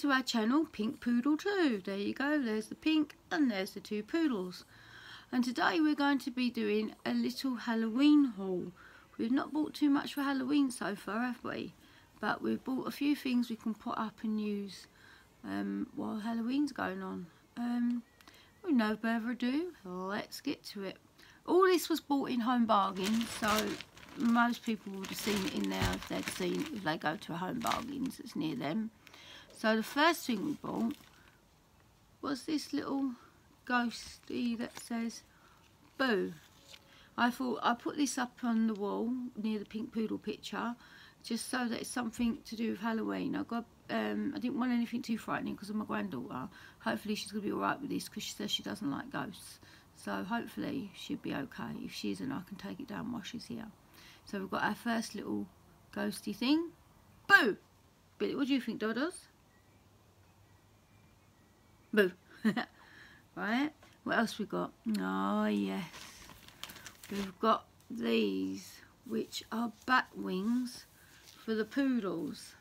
to our channel Pink Poodle 2. There you go, there's the pink and there's the two poodles. And today we're going to be doing a little Halloween haul. We've not bought too much for Halloween so far, have we? But we've bought a few things we can put up and use um, while Halloween's going on. Um, with no further ado, let's get to it. All this was bought in Home Bargains, so most people would have seen it in there if they'd seen if they go to a Home Bargains that's near them. So the first thing we bought was this little ghosty that says Boo. I thought I put this up on the wall near the pink poodle picture just so that it's something to do with Halloween. I got um, I didn't want anything too frightening because of my granddaughter. Hopefully she's going to be alright with this because she says she doesn't like ghosts. So hopefully she'll be okay. If she isn't, I can take it down while she's here. So we've got our first little ghosty thing. Boo! Billy, what do you think, Dodos? Boo. right, what else we got? Oh, yes. We've got these, which are bat wings for the poodles.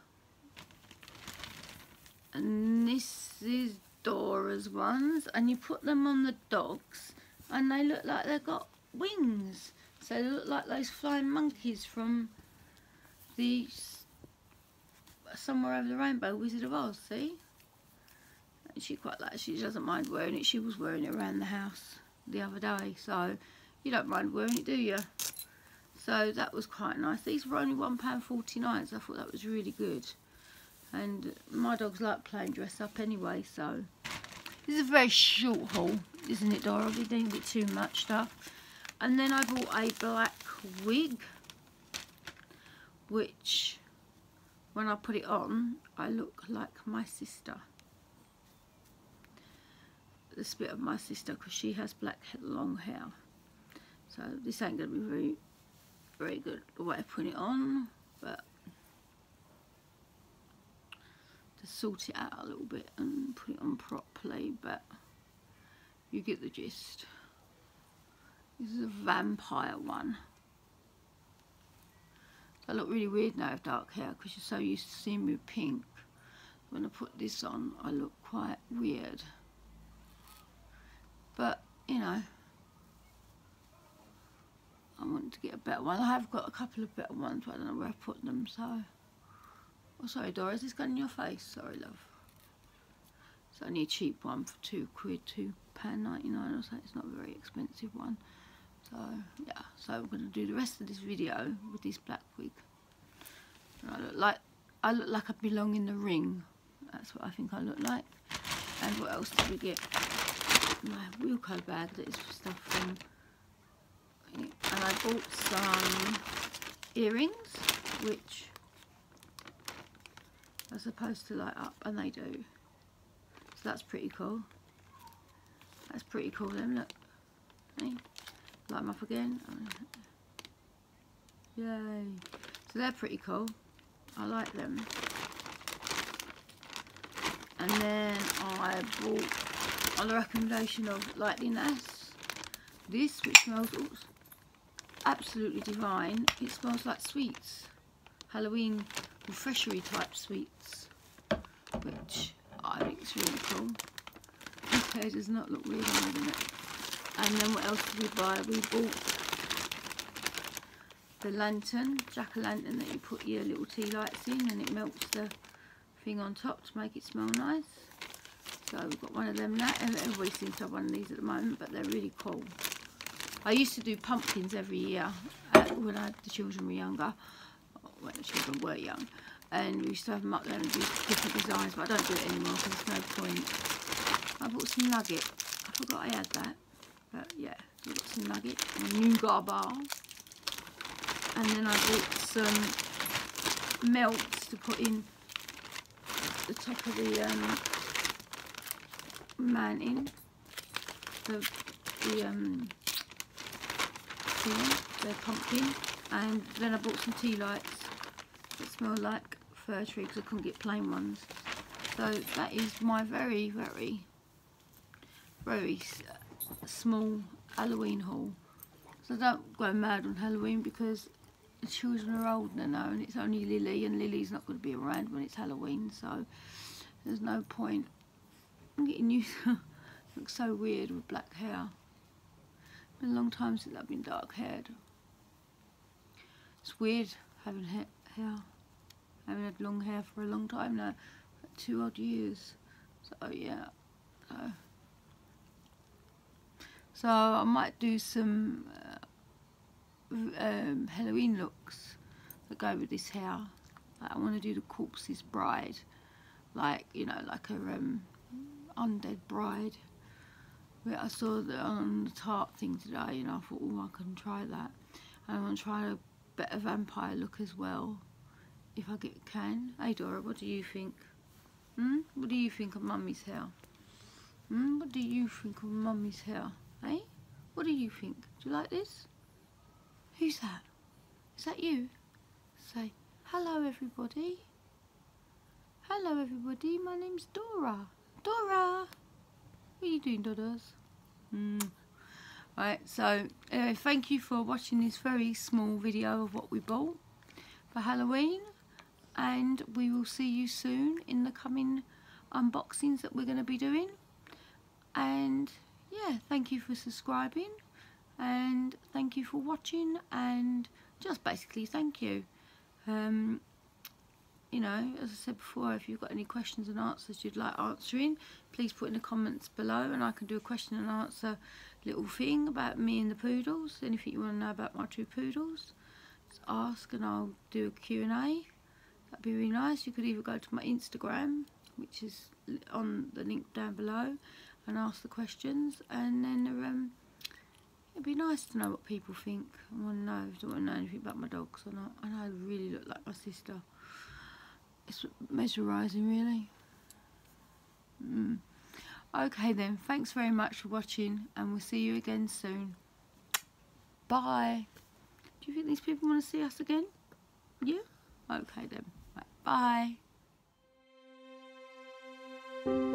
And this is Dora's ones. And you put them on the dogs and they look like they've got wings. So they look like those flying monkeys from the Somewhere Over the Rainbow, Wizard of Oz, see? She quite likes she doesn't mind wearing it. She was wearing it around the house the other day, so you don't mind wearing it, do you? So that was quite nice. These were only £1.49, so I thought that was really good. And my dogs like playing dress up anyway, so this is a very short haul, isn't it, Dora? We didn't get too much stuff. And then I bought a black wig, which when I put it on, I look like my sister. The spit of my sister because she has black long hair. So this ain't going to be very, very good the way I put it on, but to sort it out a little bit and put it on properly, but you get the gist. This is a vampire one. I look really weird now with dark hair because you're so used to seeing me pink. When I put this on, I look quite weird. But, you know, I want to get a better one. I have got a couple of better ones, but I don't know where I put them, so... Oh, sorry, Dora, is this gun in your face? Sorry, love. It's only a cheap one for two quid, two pound ninety nine or. It's not a very expensive one. So yeah, so I'm going to do the rest of this video with this black wig. And I look like I look like I belong in the ring. That's what I think I look like. And what else did we get? My Wilko bag that is stuff from. And I bought some earrings, which are supposed to light up, and they do. So that's pretty cool. That's pretty cool then, look. Light them up again. Yay. So they're pretty cool. I like them. And then I bought, on the recommendation of Lightly Nass, this which smells oops, absolutely divine. It smells like sweets. Halloween refreshery type sweets. Which I think is really cool. Hair does not look weird on it. And then what else did we buy? We bought the lantern, jack-o'-lantern that you put your little tea lights in and it melts the thing on top to make it smell nice. So we've got one of them now. And everybody seems to have one of these at the moment, but they're really cool. I used to do pumpkins every year uh, when I, the children were younger, when the children were young. And we used to have them up there and do different designs, but I don't do it anymore because there's no point. I bought some nugget. I forgot I had that. But yeah, we've got some nuggets and a nougat bar. And then I bought some melts to put in the top of the um, mountain. The, the um, the pumpkin. And then I bought some tea lights that smell like fir tree because I couldn't get plain ones. So that is my very, very, very small Halloween haul. So don't go mad on Halloween because the children are old now and it's only Lily and Lily's not going to be around when it's Halloween. So there's no point. I'm getting used to look so weird with black hair. Been a long time since I've been dark haired. It's weird having hair. I haven't had long hair for a long time now, two odd years. So yeah, so, so I might do some uh, um, Halloween looks that go with this hair. Like I want to do the corpse's bride, like you know, like a um, undead bride. I saw that on the tart thing today, and I thought, oh, I can try that. And I want to try a better vampire look as well, if I get can. Hey Dora, what do you think? Hmm? What do you think of Mummy's hair? Hmm? What do you think of Mummy's hair? Hey? What do you think? Do you like this? Who's that? Is that you? Say, hello everybody. Hello everybody, my name's Dora. Dora! What are you doing, Dodders? Mm. Right, so anyway, thank you for watching this very small video of what we bought for Halloween. And we will see you soon in the coming unboxings that we're going to be doing. And yeah, thank you for subscribing. And thank you for watching. And just basically thank you. Um, you know, as I said before, if you've got any questions and answers you'd like answering, please put in the comments below and I can do a question and answer little thing about me and the poodles. Anything you want to know about my two poodles, just ask and I'll do a Q&A. That'd be really nice. You could either go to my Instagram, which is on the link down below, and ask the questions and then um, it'd be nice to know what people think. I want to know, if don't want to know anything about my dogs or not. I know I really look like my sister it's mesmerising really. Mm. Okay then, thanks very much for watching and we'll see you again soon. Bye. Do you think these people want to see us again? Yeah? Okay then. Right, bye.